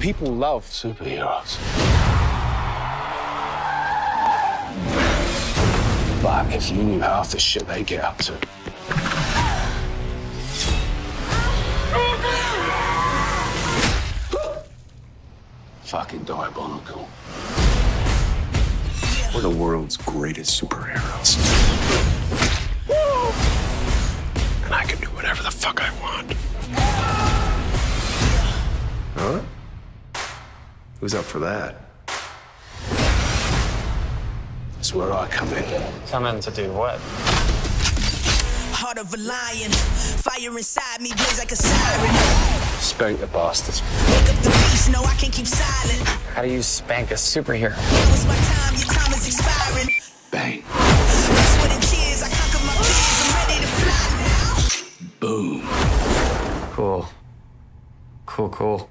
People love superheroes. But if you knew half the shit they get up to. Fucking diabolical. We're the world's greatest superheroes. And I can do whatever the fuck I want. Who's up for that? That's where I come in. Come in to do what? Heart of a lion, fire inside me blaze like a siren. Spank the bastards. Wake up the beast, no, I can't keep silent. How do you spank a superhero? Now is my time, your time is expiring. Bang. Sweat, and tears, I conquer my fears. I'm ready to fly now. Boom. Cool. Cool, cool.